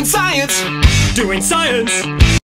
Doing science. Doing science.